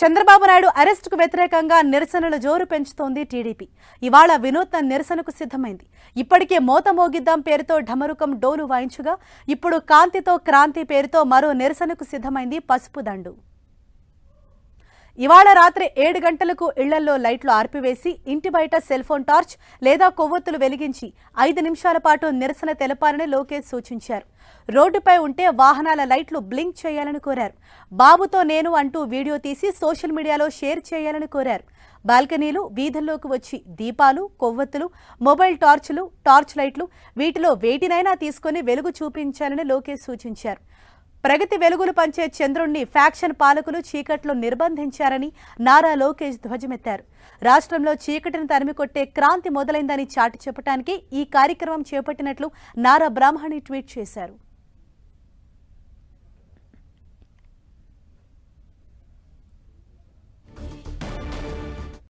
చంద్రబాబు నాయుడు అరెస్టుకు వ్యతిరేకంగా నిరసనల జోరు పెంచుతోంది టీడీపీ. ఇవాళ వినూత్న నిరసనకు సిద్ధమైంది. ఇప్పటికే మోత మోగిద్దాం పేరుతో ఢమరుకం డోలు వాయించుగా ఇప్పుడు కాంతితో క్రాంతి పేరుతో మరో నిరసనకు సిద్ధమైంది పసుపు దండు. ఇవాళ రాత్రి ఏడు గంటలకు ఇళ్ళలో లైట్లు ఆర్పివేసి ఇంటి బయట సెల్ ఫోన్ టార్చ్ లేదా కొవ్వొత్తులు వెలిగించి ఐదు నిమిషాల పాటు నిరసన తెలపాలని లోకేష్ సూచించారు. రోడ్డుపై ఉంటే వాహనాల లైట్లు బ్లింక్ చేయాలని కోరారు. బాబుతో నేను అంటూ వీడియో తీసి సోషల్ మీడియాలో షేర్ చేయాలని కోరారు. బాల్కనీలు వీధుల్లోకి వచ్చి దీపాలు కొవ్వొత్తులు మొబైల్ టార్చులు టార్చ్ లైట్లు వీటిలో వేటినైనా తీసుకొని వెలుగు చూపించాలని లోకేష్ సూచించారు. ప్రగతి వెలుగులు పంచే చంద్రుణ్ణి ఫ్యాక్షన్ పాలకులు చీకట్లో నిర్బంధించారని నారా లోకేష్ ధ్వజమెత్తారు. రాష్ట్రంలో చీకటిని తరిమికొట్టే క్రాంతి మొదలైందని చాటి చెప్పడానికి ఈ కార్యక్రమం చేపట్టినట్లు నారా బ్రాహ్మణి ట్వీట్ చేశారు.